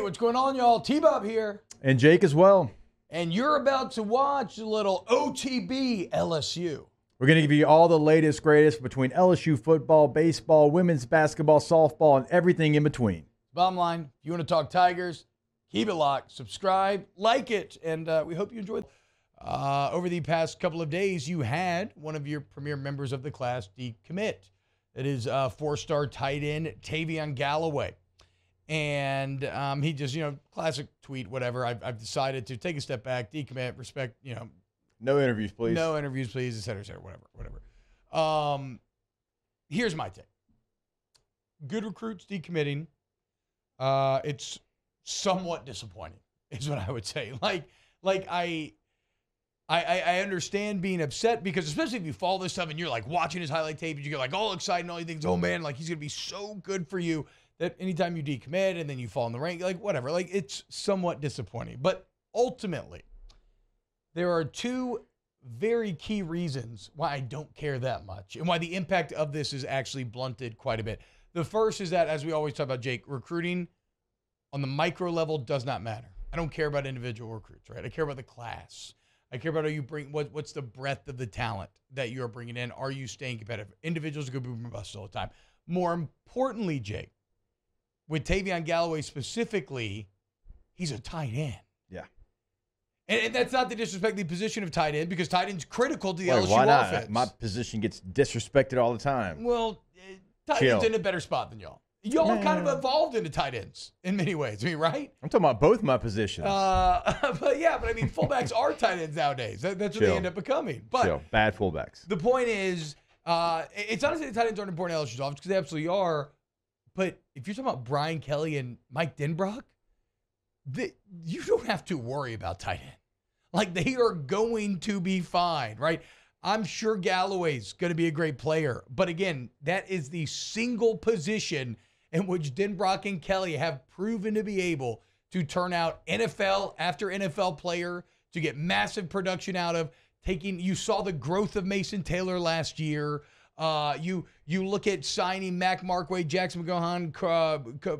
Hey, what's going on, y'all? T Bob here. And Jake as well. And you're about to watch a little OTB LSU. We're going to give you all the latest, greatest between LSU football, baseball, women's basketball, softball, and everything in between. Bottom line, if you want to talk Tigers, keep it locked, subscribe, like it, and uh, we hope you enjoyed. Uh, over the past couple of days, you had one of your premier members of the class decommit. It is uh, four-star tight end Tayvion Galloway. And um, he just, you know, classic tweet, whatever. I've, I've decided to take a step back, decommit, respect, you know, No interviews, please. no interviews, please, et cetera, et cetera, whatever, whatever. Um, here's my take. Good recruits decommitting. Uh, it's somewhat disappointing, is what I would say. Like, like I, I, I I understand being upset because especially if you follow this stuff and you're like watching his highlight tape and you get like all excited and all you think, oh man, like he's gonna be so good for you. That anytime you decommit and then you fall in the rank, like whatever, like it's somewhat disappointing. But ultimately, there are two very key reasons why I don't care that much and why the impact of this is actually blunted quite a bit. The first is that, as we always talk about, Jake, recruiting on the micro level does not matter. I don't care about individual recruits, right? I care about the class. I care about are you bring what what's the breadth of the talent that you're bringing in? Are you staying competitive? Individuals are going to be bust all the time. More importantly, Jake, with Tayvion Galloway specifically, he's a tight end. Yeah. And, and that's not to disrespect the position of tight end because tight end's critical to the Wait, LSU why not? offense. My position gets disrespected all the time. well, eh, tight Chill. end's in a better spot than y'all. Y'all kind of evolved into tight ends in many ways. I mean, right? I'm talking about both my positions. Uh, but yeah, but I mean, fullbacks are tight ends nowadays. That, that's what they end up becoming. But Chill. Bad fullbacks. the point is, uh, it's honestly the tight ends aren't important to LSU's offense because they absolutely are. But if you're talking about Brian Kelly and Mike Denbrock, the, you don't have to worry about tight end. Like they are going to be fine, right? I'm sure Galloway's going to be a great player, but again, that is the single position in which Denbrock and Kelly have proven to be able to turn out NFL after NFL player to get massive production out of. Taking, you saw the growth of Mason Taylor last year. Uh, you you look at signing Mac Markway, Jackson McGohan, K-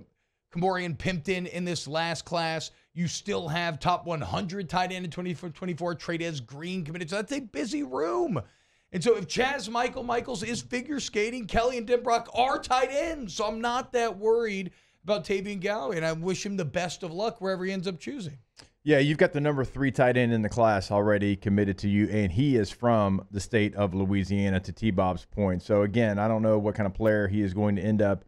Ka'Morreun Pimpton in this last class. You still have top 100 tight end in 2024, as Green committed. So that's a busy room. And so if Chaz Michael Michaels is figure skating, Kelly and Denbrock are tight ends. So I'm not that worried about Tayvion Galloway. And I wish him the best of luck wherever he ends up choosing. Yeah, you've got the number three tight end in the class already committed to you, and he is from the state of Louisiana. To T Bob's point, so again, I don't know what kind of player he is going to end up,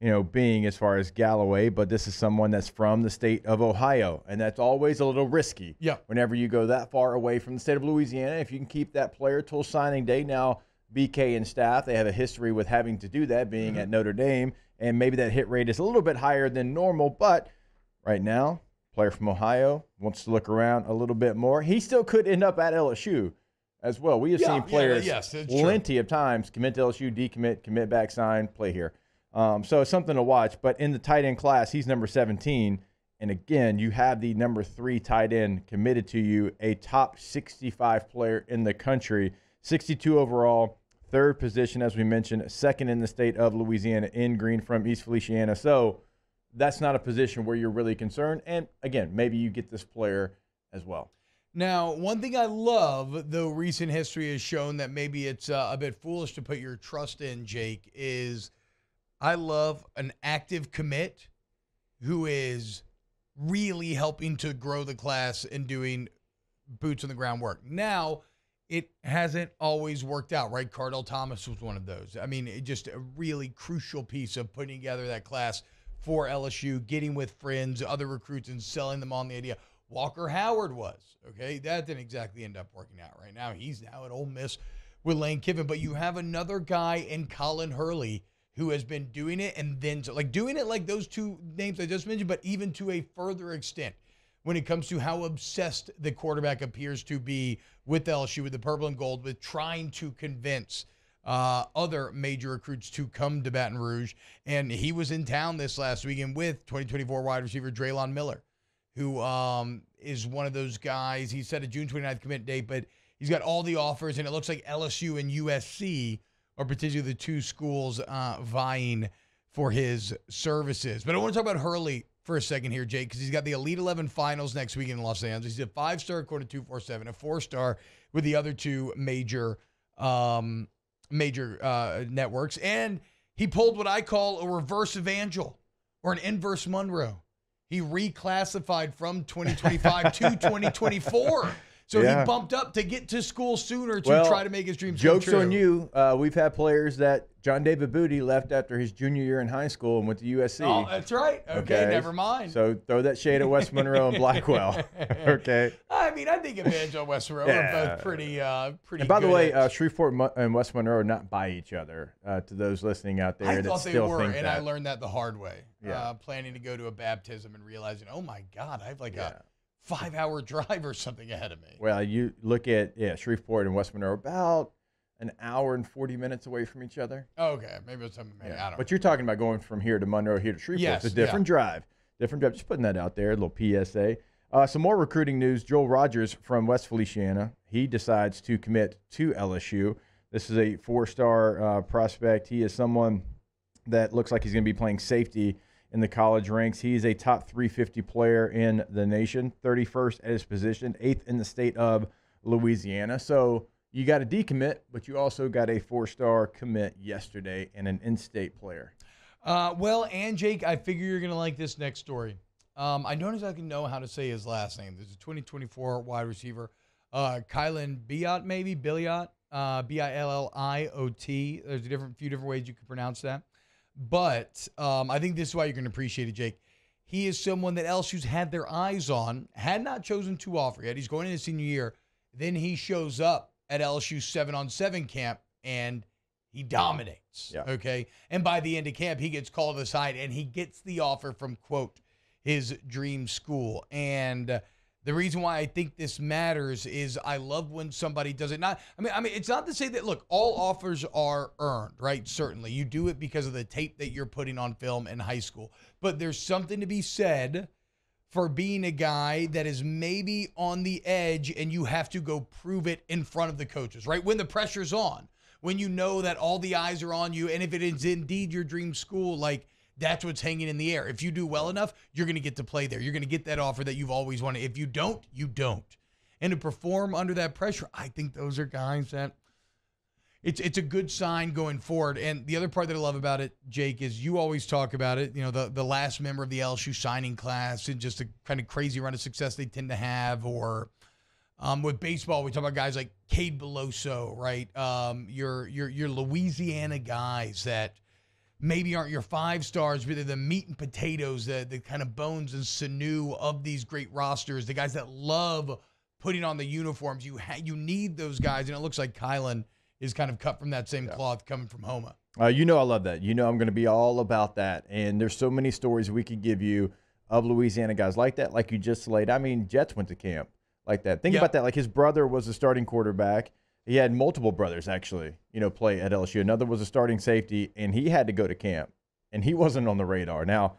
you know, being as far as Galloway, but this is someone that's from the state of Ohio, and that's always a little risky. Yeah. Whenever you go that far away from the state of Louisiana, if you can keep that player till signing day, now BK and staff they have a history with having to do that, being mm-hmm. at Notre Dame, and maybe that hit rate is a little bit higher than normal, but right now player from Ohio wants to look around a little bit more. He still could end up at LSU as well. We have Yeah, seen yeah, players yes, it's true. plenty of times commit to LSU, decommit, commit back, sign, play here. Um, so it's something to watch. But in the tight end class, he's number 17. And again, you have the number three tight end committed to you, a top 65 player in the country, 62 overall, third position, as we mentioned, second in the state of Louisiana in green from East Feliciana. So that's not a position where you're really concerned. And again, maybe you get this player as well. Now, one thing I love, though recent history has shown that maybe it's uh, a bit foolish to put your trust in, Jake, is I love an active commit who is really helping to grow the class and doing boots on the ground work. Now, it hasn't always worked out, right? Cardell Thomas was one of those. I mean, it just a really crucial piece of putting together that class for LSU, getting with friends, other recruits, and selling them on the idea. Walker Howard was okay. That didn't exactly end up working out. Right now, he's now at Ole Miss with Lane Kiffin, but you have another guy in Colin Hurley who has been doing it and then like doing it like those two names I just mentioned, but even to a further extent when it comes to how obsessed the quarterback appears to be with LSU, with the purple and gold, with trying to convince uh, other major recruits to come to Baton Rouge. And he was in town this last weekend with 2024 wide receiver Dre'lon Miller, who um, is one of those guys. He set a June 29th commit date, but he's got all the offers, and it looks like LSU and USC are potentially the two schools uh, vying for his services. But I want to talk about Hurley for a second here, Jake, because he's got the Elite 11 finals next week in Los Angeles. He's a five star according to 247, a four star with the other two major um, major uh, networks. And he pulled what I call a reverse evangel or an inverse Monroe. He reclassified from 2025 to 2024. So Yeah. he bumped up to get to school sooner to Well, try to make his dreams come Jokes true. on you. Uh, we've had players that John David Booty left after his junior year in high school and went to USC. Oh, that's right. Okay, never mind. So throw that shade at West Monroe and Blackwell. okay. I mean, I think Evangel and West Monroe Yeah. are both pretty, uh, pretty. And by the way, uh, Shreveport and West Monroe are not by each other. Uh, to those listening out there I that thought they were, and that. I learned that the hard way. Yeah. Uh, planning to go to a baptism and realizing, oh my God, I have like Yeah. a five-hour drive or something ahead of me. Well, you look at yeah, Shreveport and West Monroe about an hour and forty minutes away from each other. okay, maybe it's something. Maybe, I don't. Know but you're talking about going from here to Monroe, here to Shreveport. Yes, it's a different drive. Different drive. Just putting that out there, a little PSA. Uh, some more recruiting news. Joel Rogers from West Feliciana. He decides to commit to LSU. This is a four-star uh, prospect. He is someone that looks like he's going to be playing safety in the college ranks. He is a top 350 player in the nation, 31st at his position, eighth in the state of Louisiana. So you got a decommit, but you also got a four-star commit yesterday and an in-state player. Uh, well, and Jake, I figure you're gonna like this next story. Um, I don't exactly know how to say his last name. There's a 2024 wide receiver, uh, Kylan Biot, maybe Billiot, uh, B I L L I O T. There's a different few different ways you could pronounce that, but um, I think this is why you're gonna appreciate it, Jake. He is someone that LSU's had their eyes on, had not chosen to offer yet. He's going into senior year. Then he shows up at LSU seven on seven camp and he dominates. Yeah. Okay. And by the end of camp, he gets called aside and he gets the offer from, quote, his dream school. And uh, the reason why I think this matters is I love when somebody does it. Not, I mean, I mean, it's not to say that look, all offers are earned, right? Certainly, you do it because of the tape that you're putting on film in high school. But there's something to be said for being a guy that is maybe on the edge and you have to go prove it in front of the coaches, right? When the pressure's on, when you know that all the eyes are on you, and if it is indeed your dream school, like that's what's hanging in the air. If you do well enough, you're going to get to play there. You're going to get that offer that you've always wanted. If you don't, you don't. And to perform under that pressure, I think those are guys that it's it's a good sign going forward. And the other part that I love about it, Jake, is you always talk about it. You know, the the last member of the LSU signing class and just a kind of crazy run of success they tend to have, or um, with baseball, we talk about guys like Cade Beloso, right? Um, your your your Louisiana guys that maybe aren't your five stars, but they're the meat and potatoes, the the kind of bones and sinew of these great rosters. The guys that love putting on the uniforms. You ha- you need those guys, and it looks like Kylan is kind of cut from that same cloth coming from Houma. Uh, you know I love that. You know I'm going to be all about that. And there's so many stories we could give you of Louisiana guys like that, like you just laid. I mean, Jets went to camp like that. Think Yep. about that. Like his brother was a starting quarterback. He had multiple brothers actually, you know, play at LSU. Another was a starting safety, and he had to go to camp, and he wasn't on the radar. Now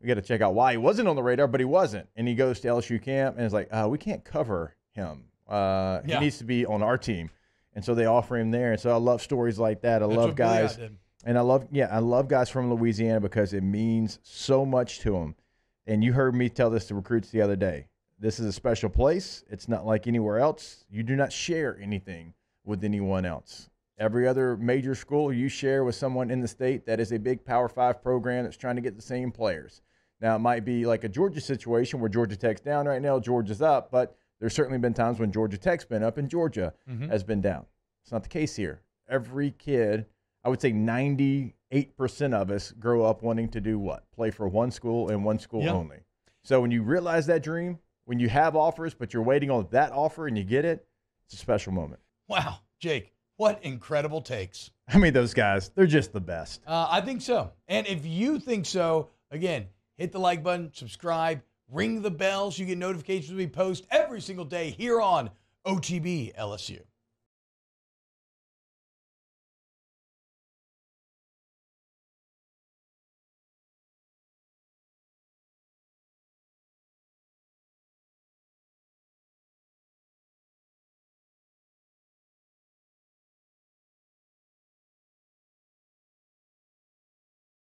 we got to check out why he wasn't on the radar, but he wasn't. And he goes to LSU camp, and it's like, uh, we can't cover him. Uh, Yeah. He needs to be on our team. And so they offer him there. And so I love stories like that. I That's love guys. did. And I love, yeah, I love guys from Louisiana because it means so much to them. And you heard me tell this to recruits the other day. This is a special place. It's not like anywhere else. You do not share anything with anyone else. Every other major school you share with someone in the state that is a big Power Five program that's trying to get the same players. Now, it might be like a Georgia situation where Georgia Tech's down right now, Georgia's up, but there's certainly been times when Georgia Tech's been up and Georgia mm-hmm. has been down. It's not the case here. Every kid, I would say 98% of us grow up wanting to do what? Play for one school and one school Yeah. only. So when you realize that dream, when you have offers, but you're waiting on that offer and you get it, it's a special moment. Wow, Jake, what incredible takes. I mean, those guys, they're just the best. Uh, I think so. And if you think so, again, hit the like button, subscribe, ring the bell so you get notifications when we post every single day here on OTB LSU.